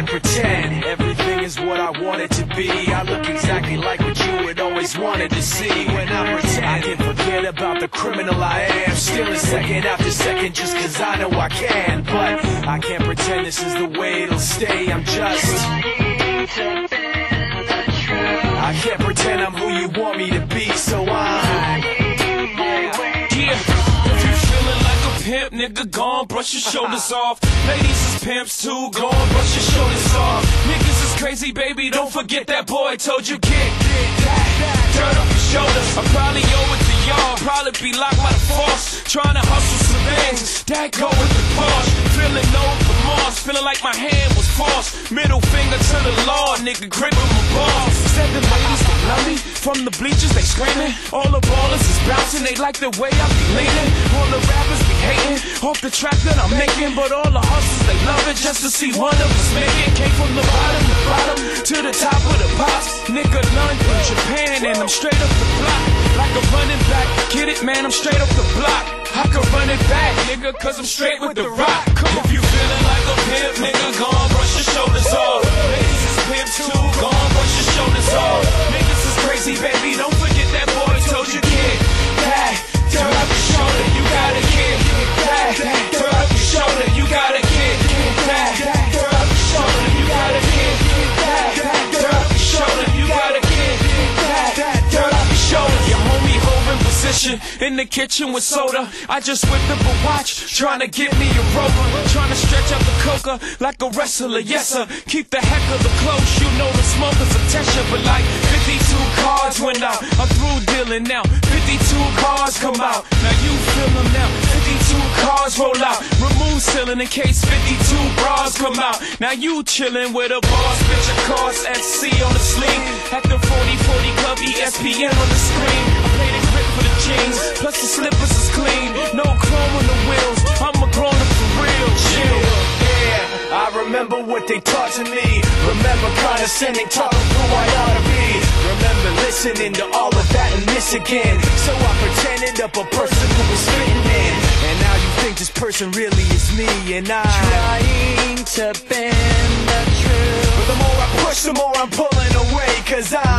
I pretend everything is what I want it to be. I look exactly like what you had always wanted to see. When I pretend, I can forget about the criminal I am. Stealing second after second just cause I know I can. But I can't pretend this is the way it'll stay. I'm just. I can't pretend I'm who you want me to be, so I'm. Nigga, go on, brush your shoulders off. Ladies is pimps too, go on, brush your shoulders off. Niggas is crazy, baby, don't forget that boy told you that, dirt off your shoulders. I'm probably owe it to y'all, probably be locked by the force. Trying to hustle some things, that go with the Porsche. Feeling no remorse, feeling like my hand was forced. Middle finger to the law, nigga, gripping my balls. Seven ladies that love me, from the bleachers they screaming. All the ballers is bouncing, they like the way I be leaning. All the rappers off the track that I'm making. But all the hustlers, they love it just to see one of us make it. Came from the bottom, the bottom, to the top of the pops. Nigga, London, Japan, and I'm straight up the block. Like a running back, get it, man, I'm straight up the block. I can run it back, nigga, cause I'm straight with the rock. Come. If you feeling like a pimp, nigga, go on, brush your shoulders off. Ladies is pimp too, go on, brush your shoulders off. Niggas is crazy, baby, don't in the kitchen with soda. I just whipped up a watch, trying to get me a rover. Trying to stretch out the coca like a wrestler, yes sir. Keep the heck of the close, you know the smoker's attention. But like 52 cars went out, I'm through dealing now. 52 cars come out, now you feel them now. 52 cars roll out, remove ceiling in case 52 bras come out. Now you chillin' with a boss, bitch, a cost SC on the sleeve. At the 4040 Club, ESPN on the screen. Jeans, plus the slippers is clean. No chrome on the wheels, I'm a grown up for real. Chill. Yeah, I remember what they taught to me. Remember condescending, talk of who I ought to be. Remember listening to all of that and this again. So I pretended up a person who was fitting in. And now you think this person really is me, and I. Trying to bend the truth. But the more I push, the more I'm pulling away, cause I.